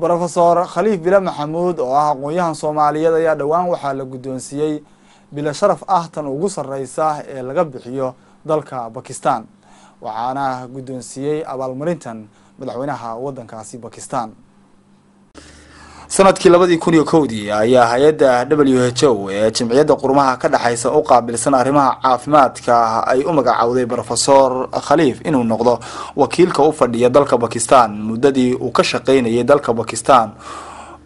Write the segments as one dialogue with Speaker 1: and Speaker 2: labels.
Speaker 1: rofesor khaliif bile maxamuud oo ah aqoon-yahan soomaaliyeed ayaa dhowaan waxaa la guddoonsiiyey bilo sharaf ah tan ugu sarreysa ee laga bixiyo dalka bakistan waxaana guddoonsiiyey abaalmarintan madaxweynaha waddankaasi bakistan sannadkii labadii kun iyo kowdii ayaa hay'adda w h o ee jimciyadda qurmaha ka dhexaysa u qaabilsan arrimaha caafimaadka ay u magacowday rofesor khaliif inuu noqdo wakiilka u fadhiya dalka bakistan muddadii uu ka shaqaynayay dalka bakistan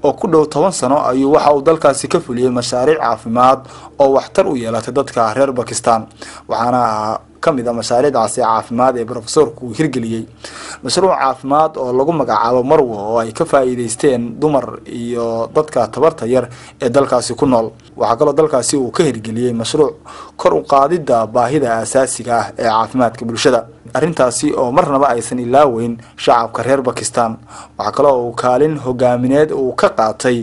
Speaker 1: oo ku dhow toban sano ayuu waxa uu dalkaasi ka fuliyey mashaariic caafimaad oo waxtar u yeelatay dadka reer bakistan waxaana ka mid a mashaariicdaasi caafimaad ee rofesorku uu hirgeliyey. Mashruuc caafimaad oo lagu magacaabo marwo oo ay ka faa'iideysteen dumar iyo dadka tabarta yar ee dalkaasi ku nool. Waxaa kaloo dalkaasi uu ka hirgeliyey mashruuc kor u qaadidda baahida aasaasiga ah ee caafimaadka bulshada. Arrintaasi oo marnaba aysan ilaaweyn shacabka reer bakistan waxaa kaloo uu kaalin hogaamineed uu ka qaatay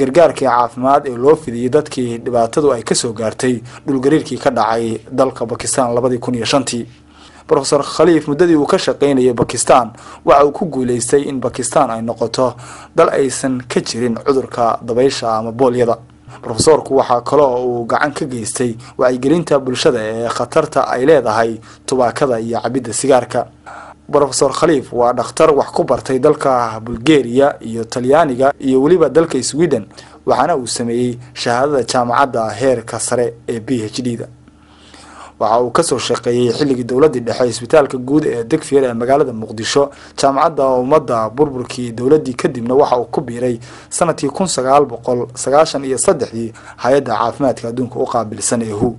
Speaker 1: gargaarkii caafimaad ee loo fidiyey dadkii dhibaatadu ay ka soo gaartay dhulgariirkii ka dhacay dalka bakistan labadii kun iyo shantii. Rofesor khaliif muddadii uu ka shaqaynayay bakistan waxa uu ku guuleystay in bakistan ay noqoto dal aysan ka jirin cudurka dabaysha ama boolyada. Rofesorku waxaa kaloo uu gacan ka geystay wacyigelinta bulshada ee khatarta ay leedahay tubaakada iyo cabidda sigaarka rofesor khaliif waa dhakhtar wax ku bartay dalka bulgaria iyo talyaaniga iyo weliba dalka sweden waxaana uu sameeyey shahaadada jaamacadda heerka sare ee b h d da waxa uu ka soo shaqeeyey xilligii dowladii dhexe isbitaalka guud ee degfeer ee magaalada muqdisho jaamacadda ummadda burburkii dowladii kadibna waxa uu ku biiray sannadkii kun sagaal boqol sagaashan iyo saddexdii hay'adda caafimaadka adduunka u qaabilsan ee hu